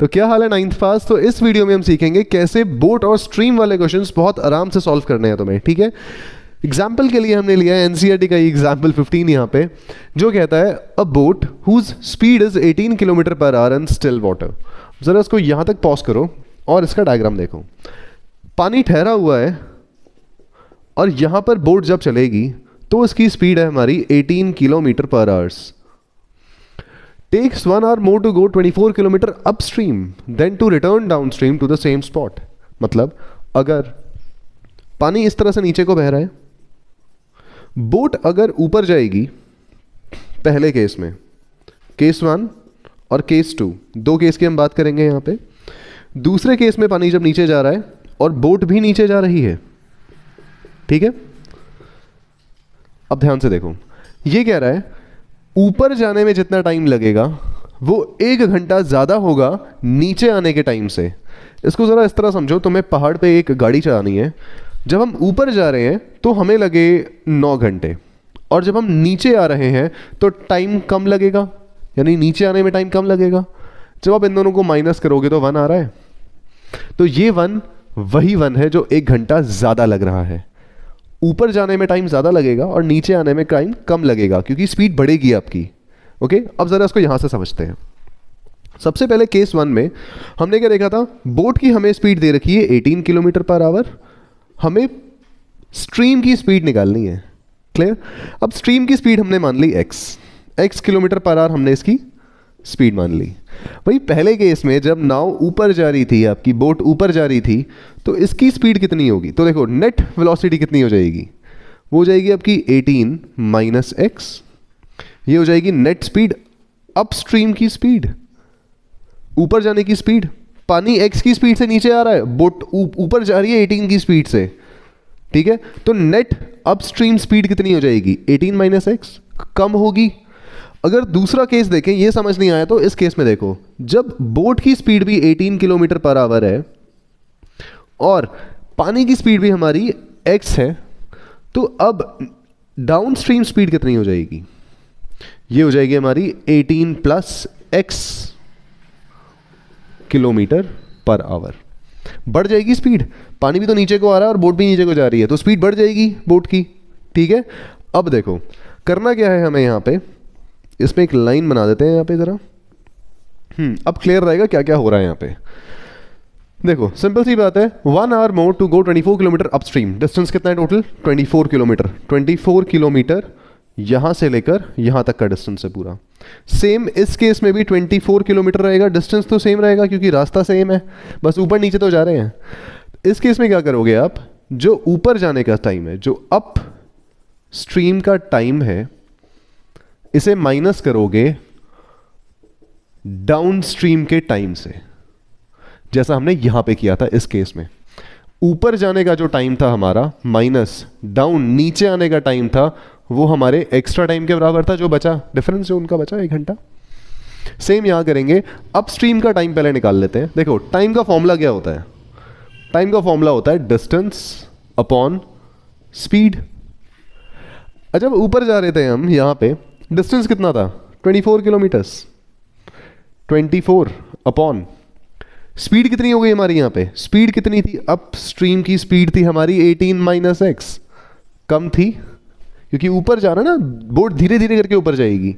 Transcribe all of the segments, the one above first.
तो क्या हाल है नाइन्थ पास तो इस वीडियो में हम सीखेंगे कैसे बोट और स्ट्रीम वाले क्वेश्चंस बहुत आराम से सॉल्व करने हैं तुम्हें, ठीक है? एग्ज़ाम्पल के लिए हमने लिया है एनसीआरटी का एग्ज़ाम्पल 15 यहाँ पे, जो कहता है a boat whose speed is 18 kilometre per hour in still water ज़रा इसको यहाँ तक पॉज करो और इसका डायग्राम देखो। पानी ठहरा हुआ है और यहाँ पर बोट जब चलेगी तो इसकी स्पीड है हमारी 18 kilometre per hours takes one hour more to go 24 kilometre upstream then to return downstream to the same spot मतलब अगर पानी इस तरह से नीचे को बह रहा है, बोट अगर ऊपर जाएगी, पहले केस में केस वन और केस टू दो केस की हम बात करेंगे यहाँ पे। दूसरे केस में पानी जब नीचे जा रहा है और बोट भी नीचे जा रही है, ठीक है? अब ध्यान से देखो, ये कह रहा है ऊपर जाने में जितना टाइम लगेगा, वो एक घंटा ज़्यादा होगा नीचे आने के टाइम से। इसको ज़रा इस तरह समझो, तुम्हें पहाड़ पे एक गाड़ी चलानी है। जब हम ऊपर जा रहे हैं तो हमें लगे नौ घंटे। और जब हम नीचे आ रहे हैं तो टाइम कम लगेगा। यानी नीचे आने में टाइम कम लगेगा। जब आप इन दोनों को माइनस करोगे तो वन आ रहा है। तो ये वन वही वन है जो एक घंटा ज़्यादा लग रहा है। ऊपर जाने में टाइम ज़्यादा लगेगा और नीचे आने में टाइम कम लगेगा, क्योंकि स्पीड बढ़ेगी आपकी। ओके अब ज़रा इसको यहाँ से समझते हैं। सबसे पहले केस वन में, हमने क्या देखा था? बोट की हमें स्पीड दे रखी है 18 किलोमीटर पर आवर हमें स्ट्रीम की स्पीड निकालनी है। क्लियर अब स्ट्रीम की स्पीड हमने मान ली X X kilometre per hour हमने इसकी स्पीड मान ली। भाई, पहले केस में जब नाव ऊपर जा रही थी, आपकी बोट ऊपर जा रही थी तो इसकी स्पीड कितनी होगी? तो देखो नेट वेलोसिटी कितनी हो जाएगी? वो हो जाएगी आपकी 18 माइनस एक्स ये हो जाएगी नेट स्पीड अपस्ट्रीम की स्पीड ऊपर जाने की स्पीड पानी एक्स की स्पीड से नीचे आ रहा है बोट ऊपर जा रही है 18 की स्पीड से, ठीक है? तो नेट अपस्ट्रीम स्पीड कितनी हो जाएगी? 18 माइनस एक्स कम होगी अगर दूसरा केस देखें, ये समझ नहीं आया तो इस केस में देखो। जब बोट की स्पीड भी 18 किलोमीटर पर आवर है और पानी की स्पीड भी हमारी एक्स है तो अब डाउन स्ट्रीम स्पीड कितनी हो जाएगी? ये हो जाएगी हमारी 18 plus X kilometre per hour. बढ़ जाएगी स्पीड पानी भी तो नीचे को आ रहा है और बोट भी नीचे को जा रही है तो स्पीड बढ़ जाएगी बोट की। ठीक है? अब देखो, करना क्या है हमें यहाँ पे? इसमें एक लाइन बना देते हैं यहाँ पे ज़रा। हम्म अब क्लियर रहेगा क्या क्या हो रहा है यहाँ पे। देखो सिंपल सी बात है one hour more to go 24 kilometre upstream distance कितना है टोटल 24 किलोमीटर 24 किलोमीटर यहाँ से लेकर यहाँ तक का डिस्टेंस है पूरा। सेम इस केस में भी 24 किलोमीटर रहेगा। डिस्टेंस तो सेम रहेगा क्योंकि रास्ता सेम है। बस ऊपर नीचे तो जा रहे हैं। इस केस में क्या करोगे आप? जो ऊपर जाने का टाइम है, जो अप स्ट्रीम का टाइम है इसे माइनस करोगे डाउन स्ट्रीम के टाइम से। जैसा हमने यहाँ पे किया था इस केस में। ऊपर जाने का जो टाइम था हमारा माइनस डाउन नीचे आने का टाइम था, वो हमारे एक्स्ट्रा टाइम के बराबर था जो बचा। डिफरेंस जो उनका बचा, एक घंटा। सेम यहाँ करेंगे। अप स्ट्रीम का टाइम पहले निकाल लेते हैं। देखो टाइम का फॉर्मूला क्या होता है? टाइम का फॉर्मूला होता है डिस्टेंस अपॉन स्पीड जब ऊपर जा रहे थे हम यहाँ पे। डिस्टेंस कितना था? 24 किलोमीटर्स 24 अपॉन स्पीड कितनी हो गई हमारी यहाँ पे? स्पीड कितनी थी? अप स्ट्रीम की स्पीड थी हमारी 18 माइनस एक्स कम थी, क्योंकि ऊपर जा रहा ना बोट धीरे धीरे करके ऊपर जाएगी।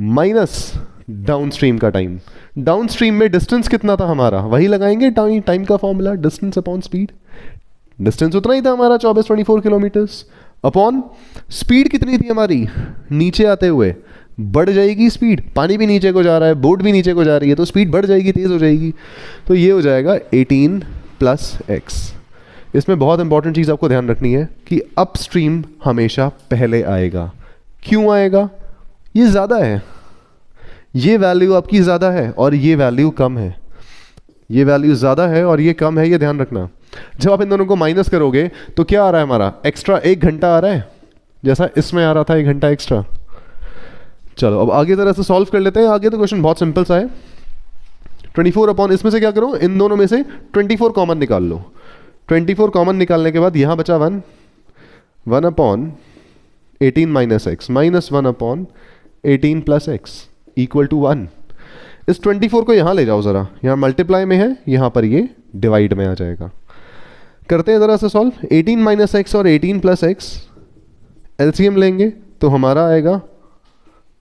माइनस डाउन स्ट्रीम का टाइम डाउन स्ट्रीम में डिस्टेंस कितना था हमारा? वही लगाएँगे टाइम टाइम का formula distance upon speed distance उतना ही था हमारा चौबीस twenty four kilometres upon speed कितनी थी हमारी? नीचे आते हुए। बढ़ जाएगी स्पीड पानी भी नीचे को जा रहा है, बोट भी नीचे को जा रही है तो स्पीड बढ़ जाएगी, तेज हो जाएगी। तो ये हो जाएगा 18 प्लस एक्स इसमें बहुत इंपॉर्टेंट चीज़ आपको ध्यान रखनी है कि अप स्ट्रीम हमेशा पहले आएगा। क्यों आएगा? ये ज़्यादा है। ये वैल्यू आपकी ज़्यादा है और ये वैल्यू कम है। ये वैल्यू ज़्यादा है और ये कम है, ये ध्यान रखना। जब आप इन दोनों को माइनस करोगे तो क्या आ रहा है हमारा? एक्स्ट्रा एक घंटा आ रहा है? जैसा इसमें आ रहा था, एक घंटा एक्स्ट्रा चलो, अब आगे तरह से सॉल्व कर लेते हैं। आगे तो क्वेश्चन बहुत सिंपल सा है। 24 फोर अपॉन इसमें से क्या करो? इन दोनों में से 24 कॉमन निकाल लो। 24 कॉमन निकालने के बाद यहाँ बचा one one upon eighteen minus X minus one upon eighteen plus X equal to one इस 24 को यहाँ ले जाओ ज़रा। यहाँ मल्टीप्लाई में है, यहाँ पर ये डिवाइड में आ जाएगा। करते हैं ज़रा से सॉल्व 18 माइनस एक्स और 18 प्लस एक्स एलसीएम लेंगे तो हमारा आएगा।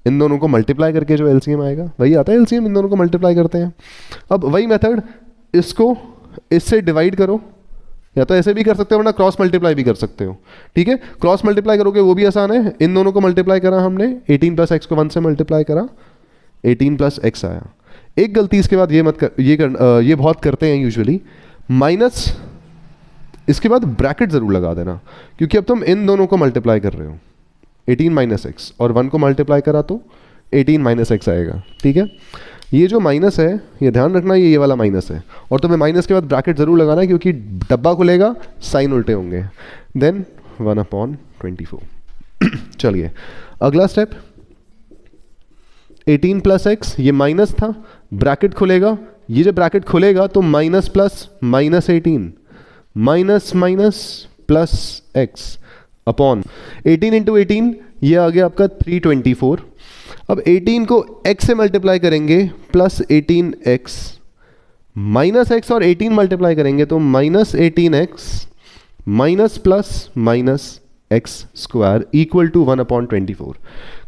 इन दोनों को मल्टीप्लाई करके जो एलसीएम आएगा, वही आता है एलसीएम इन दोनों को मल्टीप्लाई करते हैं। अब वही मेथड इसको इससे डिवाइड करो। या तो ऐसे भी कर सकते हो, वरना क्रॉस मल्टीप्लाई भी कर सकते हो। ठीक है? क्रॉस मल्टीप्लाई करोगे, वो भी आसान है। इन दोनों को मल्टीप्लाई करा हमने। 18 प्लस एक्स को वन से मल्टीप्लाई करा। 18 प्लस एक्स आया। एक गलती इसके बाद ये मत कर, ये कर ये बहुत करते हैं यूजुअली माइनस, इसके बाद ब्रैकेट ज़रूर लगा देना, क्योंकि अब तुम इन दोनों को मल्टीप्लाई कर रहे हो। 18 माइनस एक्स और वन को मल्टीप्लाई करा तो 18 माइनस एक्स आएगा, ठीक है? ये जो माइनस है, ये ध्यान रखना, ये ये वाला माइनस है। और तुम्हें माइनस के बाद ब्रैकेट ज़रूर लगाना है, क्योंकि डब्बा खुलेगा, साइन उल्टे होंगे। Then one upon twenty four चलिए, अगला स्टेप 18 प्लस एक्स, ये माइनस था, ब्रैकेट खुलेगा, ये जब ब्रैकेट खुलेगा तो minus plus, minus eighteen, minus minus plus X upon 18 into eighteen, ये आ गया आपका 324 अब 18 को x से मल्टीप्लाई करेंगे प्लस 18x माइनस एक्स और 18 मल्टीप्लाई करेंगे तो minus eighteen X minus plus, minus X square equal to one upon twenty four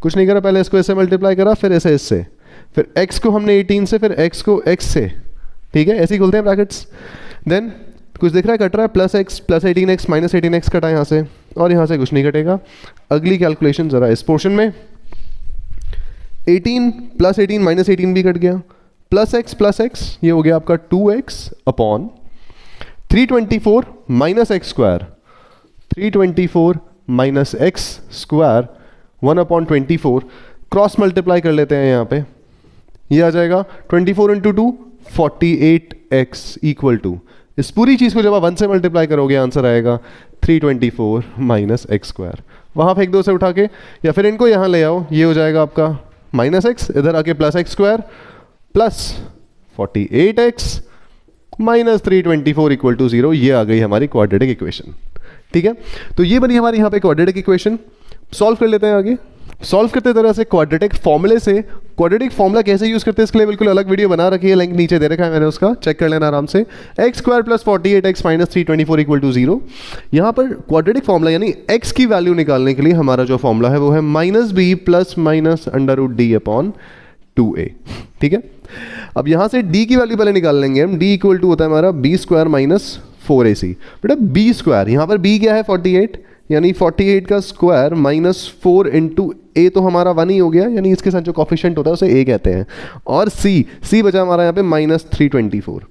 कुछ नहीं करा, पहले इसको ऐसे मल्टीप्लाई करा, फिर ऐसे इससे। फिर x को हमने 18 से, फिर x को x से। ठीक है? ऐसे ही खोलते हैं ब्रैकेट्स देन कुछ दिख रहा है, कट रहा है plus X plus eighteen X minus eighteen X कटा यहाँ से। और यहाँ से कुछ नहीं कटेगा। अगली कैलकुलेशन ज़रा इस पोर्शन में। 18 प्लस एटीन माइनस एटीन भी कट गया। प्लस एक्स प्लस एक्स ये हो गया आपका 2x X upon three twenty four minus X square three twenty four minus X square one upon twenty four cross multiply कर लेते हैं यहाँ पे। ये आ जाएगा twenty four into two forty eight X equal to इस पूरी चीज़ को जब आप वन से मल्टीप्लाई करोगे आंसर आएगा three twenty four minus X square वहाँ फेंक दो से उठा के, या फिर इनको यहाँ ले आओ, ये हो जाएगा आपका माइनस एक्स इधर आके plus X square plus forty eight X minus three twenty four equal to zero ये आ गई हमारी क्वाड्रेटिक इक्वेशन ठीक है? तो ये बनी हमारी यहाँ पे क्वाड्रेटिक इक्वेशन सॉल्व कर लेते हैं आगे. सॉल्व करते तरह से क्वाड्रेटिक फॉर्मूले से. क्वाड्रेटिक फॉर्मूला कैसे यूज़ करते हैं इसके लिए बिल्कुल अलग वीडियो बना रखी है. लिंक नीचे दे रखा है मैंने उसका. चेक कर लेना आराम से. X square plus forty eight X minus three twenty four equal to zero यहाँ पर क्वाड्रेटिक फॉर्मूला यानी एक्स की वैल्यू निकालने के लिए हमारा जो फॉर्मूला है वो है minus B plus minus under root D upon two A ठीक है? अब यहाँ से डी की वैल्यू पहले निकाल लेंगे हम. डी इक्वल टू होता है हमारा B square minus four A C. बेटा बी स्क्वायर यहाँ पर बी क्या है? फोर्टी एट यानी 48 का square minus four into A तो हमारा वन ही हो गया, यानी इसके साथ जो कॉफिशेंट होता है उसे ए कहते हैं। और सी सी बचा हमारा यहाँ पे माइनस थ्री ट्वेंटी फोर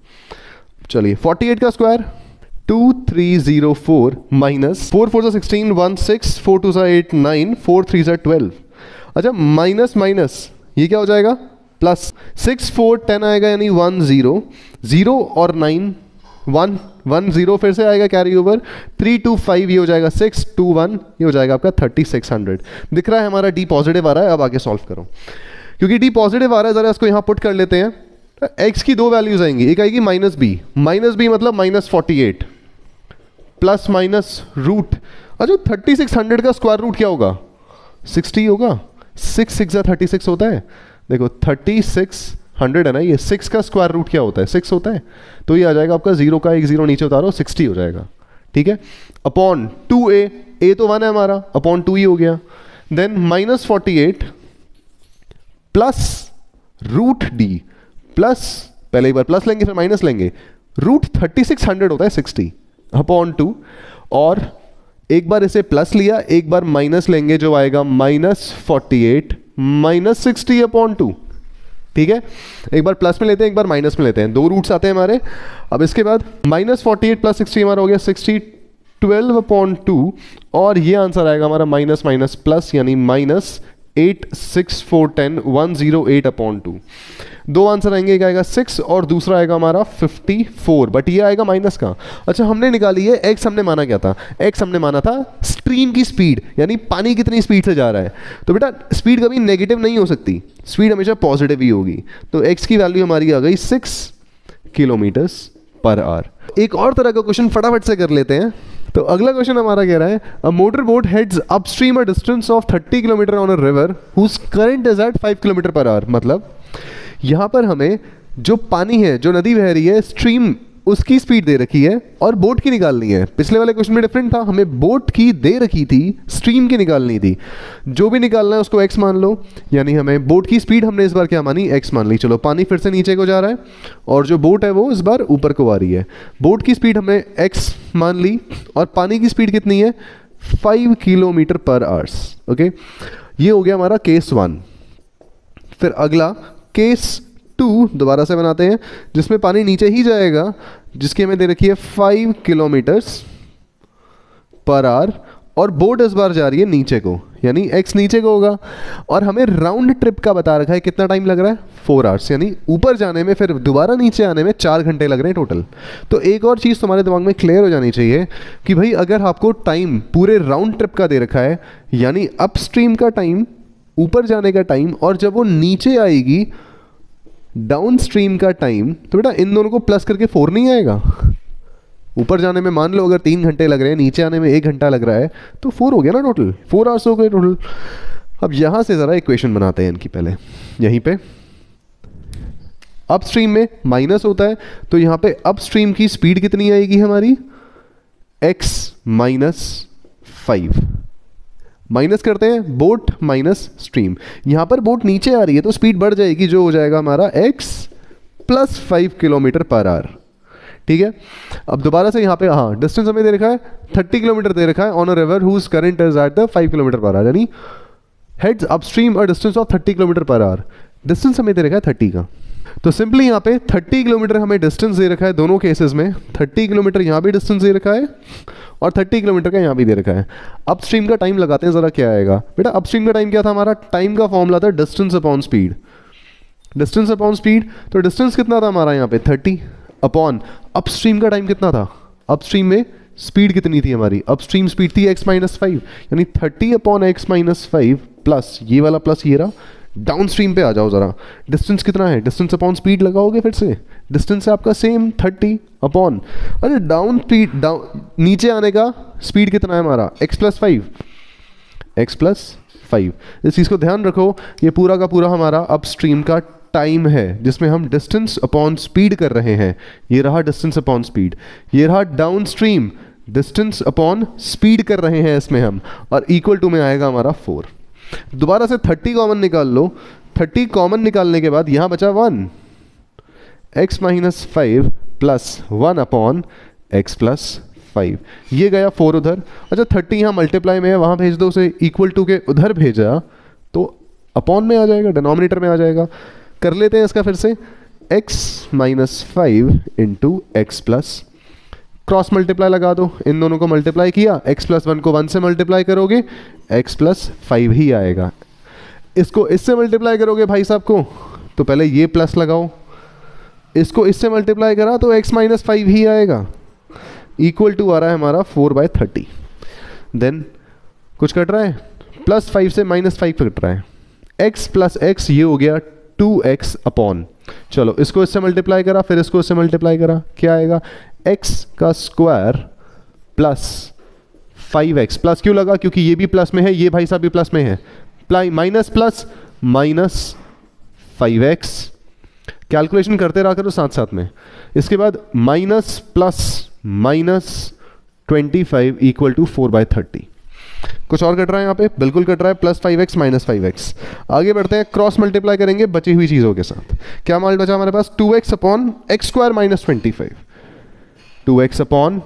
चलिए 48 का square two three zero four minus four four सा sixteen one six four two सा एट नाइन फोर थ्री सा ट्वेल्व अच्छा माइनस माइनस ये क्या हो जाएगा? प्लस सिक्स फोर टेन आएगा, यानी वन ज़ीरो ज़ीरो और नाइन वन वन ज़ीरो फिर से आएगा carry over three two five ये हो जाएगा. सिक्स टू वन ये हो जाएगा आपका थर्टी सिक्स हंड्रेड दिख रहा है हमारा डी पॉजिटिव आ रहा है, अब आगे सॉल्व करो. क्योंकि डी पॉजिटिव आ रहा है, ज़रा इसको यहाँ पुट कर लेते हैं. एक्स की दो वैल्यूज़ आएँगी. एक आएगी माइनस बी माइनस बी मतलब minus forty eight plus minus root अच्छा थर्टी सिक्स हंड्रेड का स्क्वायर रूट क्या होगा? सिक्सटी होगा. सिक्स सिक्स या थर्टी सिक्स होता है? देखो थर्टी सिक्स हंड्रेड है ना, ये सिक्स का स्क्वायर रूट क्या होता है? सिक्स होता है। तो ये आ जाएगा आपका ज़ीरो का एक ज़ीरो नीचे उतारो सिक्सटी हो जाएगा। ठीक है? अपॉन टू ए ए तो वन है हमारा अपॉन टू ही हो गया। Then minus forty eight plus root D plus पहले एक बार प्लस लेंगे, फिर माइनस लेंगे। रूट थर्टी सिक्स हंड्रेड होता है सिक्सटी अपॉन टू और एक बार इसे प्लस लिया, एक बार माइनस लेंगे जो आएगा minus forty eight minus sixty upon two ठीक है? एक बार प्लस में लेते हैं, एक बार माइनस में लेते हैं। दो रूट्स आते हैं हमारे। अब इसके बाद minus forty eight plus sixty हमारा हो गया सिक्सटी ट्वेल्व पॉइंट टू और ये आंसर आएगा हमारा माइनस माइनस प्लस यानी minus eight six four ten one zero eight upon two दो आंसर आएँगे, एक आएगा सिक्स और दूसरा आएगा हमारा फिफ्टी फोर बट ये आएगा माइनस का अच्छा हमने निकाली है एक्स हमने माना क्या था? एक्स हमने माना था स्ट्रीम की स्पीड यानी पानी कितनी स्पीड से जा रहा है। तो बेटा स्पीड कभी नेगेटिव नहीं हो सकती स्पीड हमेशा पॉजिटिव ही होगी। तो एक्स की वैल्यू हमारी आ गई सिक्स किलोमीटर्स पर आवर एक और तरह का क्वेश्चन फटाफट से कर लेते हैं। तो अगला क्वेश्चन हमारा कह रहा है a motor boat heads upstream a distance of 30 kilometer on a river whose current is at 5 kilometer per hour मतलब यहाँ पर हमें जो पानी है, जो नदी बह रही है स्ट्रीम उसकी स्पीड दे रखी है और बोट की निकालनी है। पिछले वाले क्वेश्चन में डिफरेंट था। हमें बोट की दे रखी थी स्ट्रीम की निकालनी थी। जो भी निकालना है उसको एक्स मान लो। यानी हमें बोट की स्पीड हमने इस बार क्या मानी? एक्स मान ली। चलो, पानी फिर से नीचे को जा रहा है और जो बोट है वो इस बार ऊपर को आ रही है। बोट की स्पीड हमने एक्स मान ली और पानी की स्पीड कितनी है? Five kilometer per hours okay ये हो गया हमारा केस वन फिर अगला केस टू दोबारा से बनाते हैं, जिसमें पानी नीचे ही जाएगा, जिसकी हमें दे रखी है फाइव किलोमीटर्स पर आवर और बोट इस बार जा रही है नीचे को, यानी एक्स नीचे को होगा, और हमें राउंड ट्रिप का बता रखा है, कितना टाइम लग रहा है? फोर आवर्स यानी ऊपर जाने में, फिर दोबारा नीचे आने में चार घंटे लग रहे हैं टोटल तो एक और चीज़ तुम्हारे दिमाग में क्लियर हो जानी चाहिए, कि भाई अगर आपको टाइम पूरे राउंड ट्रिप का दे रखा है, यानी अप स्ट्रीम का टाइम ऊपर जाने का टाइम और जब वो नीचे आएगी डाउन स्ट्रीम का टाइम तो बेटा इन दोनों को प्लस करके फोर नहीं आएगा। ऊपर जाने में मान लो अगर तीन घंटे लग रहे हैं, नीचे आने में एक घंटा लग रहा है तो फोर हो गया ना टोटल फोर आवर्स हो गए टोटल अब यहाँ से ज़रा इक्वेशन बनाते हैं इनकी पहले। यहीं पे। अपस्ट्रीम में माइनस होता है तो यहाँ पे अपस्ट्रीम की स्पीड कितनी आएगी हमारी? एक्स माइनस फाइव माइनस करते हैं, बोट माइनस स्ट्रीम। यहाँ पर बोट नीचे आ रही है तो स्पीड बढ़ जाएगी, जो हो जाएगा हमारा x plus five kilometer per hour ठीक है? अब दोबारा से यहाँ पे हाँ डिस्टेंस हमें दे रखा है थर्टी किलोमीटर दे रखा है on a river whose current is at the five kilometer per hour यानी हेड्स अपस्ट्रीम और distance of thirty kilometer per hour distance हमें दे रखा है थर्टी का। तो सिंपली यहाँ पे 30 किलोमीटर हमें डिस्टेंस दे रखा है दोनों केसेस में। 30 किलोमीटर यहाँ भी डिस्टेंस दे रखा है। और 30 किलोमीटर का यहाँ भी दे रखा है। अपस्ट्रीम का टाइम लगाते हैं, ज़रा क्या आएगा? बेटा अपस्ट्रीम का टाइम क्या था हमारा? टाइम का फॉर्मूला था distance upon speed distance upon speed तो डिस्टेंस कितना था हमारा यहाँ पे? थर्टी अपॉन अपस्ट्रीम का टाइम कितना था? अपस्ट्रीम में स्पीड कितनी थी हमारी? अपस्ट्रीम स्पीड थी एक्स माइनस फाइव यानी thirty upon x minus five plus ये वाला प्लस ये रहा। डाउन स्ट्रीम पे आ जाओ ज़रा। डिस्टेंस कितना है? डिस्टेंस अपॉन स्पीड लगाओगे फिर से? डिस्टेंस है आपका सेम थर्टी अपॉन अरे डाउन स्पीड डाउन नीचे आने का स्पीड कितना है हमारा? X plus five x plus five इस चीज़ को ध्यान रखो, ये पूरा का पूरा हमारा अप स्ट्रीम का टाइम है, जिसमें हम डिस्टेंस अपॉन स्पीड कर रहे हैं। ये रहा डिस्टेंस अपॉन स्पीड ये रहा downstream distance upon speed कर रहे हैं इसमें हम, और इक्वल टू में आएगा हमारा फोर दोबारा से थर्टी कॉमन निकाल लो। थर्टी कॉमन निकालने के बाद यहाँ बचा one x minus five plus one upon x plus five ये गया फोर उधर। अच्छा थर्टी यहाँ मल्टीप्लाई में है, वहाँ भेज दो उसे इक्वल टू के उधर भेजा तो अपॉन में आ जाएगा डिनोमिनेटर में आ जाएगा। कर लेते हैं इसका फिर से। x minus five into x plus cross multiply लगा दो। इन दोनों को मल्टीप्लाई किया, x प्लस वन को वन से मल्टीप्लाई करोगे, x प्लस फाइव ही आएगा। इसको इससे मल्टीप्लाई करोगे भाई साहब को तो पहले ये प्लस लगाओ। इसको इससे मल्टीप्लाई करा तो x माइनस फाइव ही आएगा। इक्वल टू आ रहा है हमारा फोर बाय थर्टी देन कुछ कट रहा है? प्लस फाइव से माइनस फाइव कट रहा है। X प्लस एक्स ये हो गया टू एक्स अपॉन चलो, इसको इससे मल्टीप्लाई करा, फिर इसको इससे मल्टीप्लाई करा। क्या आएगा? एक्स का square plus five x plus क्यों लगा? क्योंकि ये भी प्लस में है, ये भाई साहब भी प्लस में है। Ply minus plus minus five x calculation करते रहा करो साथ साथ में। इसके बाद minus plus minus twenty five equal to four by thirty कुछ और कट रहा है यहाँ पे? बिल्कुल कट रहा है। Plus five x minus five x आगे बढ़ते हैं। क्रॉस मल्टीप्लाई करेंगे बची हुई चीज़ों के साथ। क्या माल बचा हमारे पास? Two x upon x square minus twenty five two x upon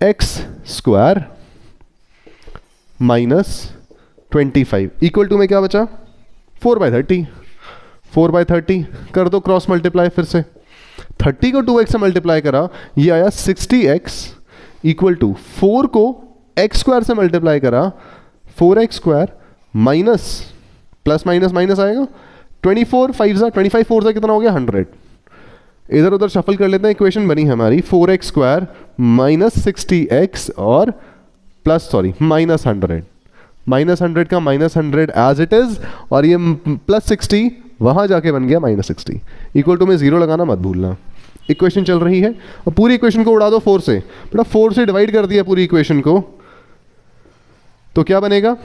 x square minus twenty five equal to में क्या बचा? Four by thirty four by thirty कर दो क्रॉस मल्टीप्लाई फिर से। थर्टी को टू एक्स से मल्टीप्लाई करा, ये आया sixty x equal to four को एक्स स्क्वायर से मल्टीप्लाई करा four x square minus plus minus minus आएगा। ट्वेंटी फोर फाइव ज़ा ट्वेंटी फाइव फोर ज़ा कितना हो गया? हंड्रेड इधर उधर शफल कर लेते हैं इक्वेशन बनी है हमारी। Four x square minus sixty x और plus sorry minus hundred minus hundred का minus hundred as it is और ये प्लस सिक्सटी वहाँ जाके बन गया माइनस सिक्सटी इक्वल टू में ज़ीरो लगाना मत भूलना। इक्वेशन चल रही है। और पूरी इक्वेशन को उड़ा दो फोर से। बेटा फोर से डिवाइड कर दिया पूरी इक्वेशन को। तो क्या बनेगा?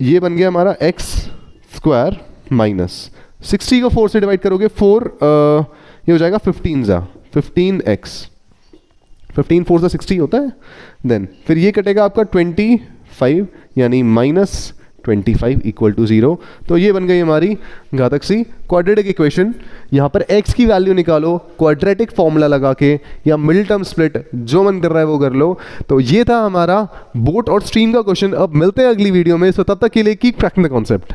ये बन गया हमारा एक्स स्क्वायर माइनस सिक्सटी को फोर से डिवाइड करोगे फोर ये हो जाएगा फिफ्टीन ज़ा। फिफ्टीन एक्स फिफ्टीन फोर से सिक्सटी होता है। देन फिर ये कटेगा आपका ट्वेंटी फाइव यानी minus twenty five equal to zero तो ये बन गई हमारी घातक सी क्वाड्रेटिक इक्वेशन यहाँ पर एक्स की वैल्यू निकालो क्वाड्रेटिक फॉर्मूला लगा के या मिड टर्म स्प्लिट जो मन कर रहा है वो कर लो। तो ये था हमारा बोट और स्ट्रीम का क्वेश्चन अब मिलते हैं अगली वीडियो में। सो तब तक के लिए की प्रैक्टिकल कॉन्सेप्ट